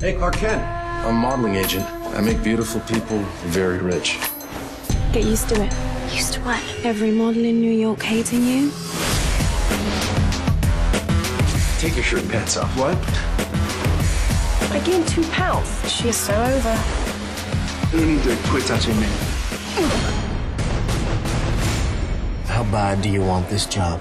Hey, Clark Kent. I'm a modeling agent. I make beautiful people very rich. Get used to it. Used to what? Every model in New York hating you. Take your shirt and pants off. What? I gained two pounds. She is so over. You need to quit touching me. How bad do you want this job?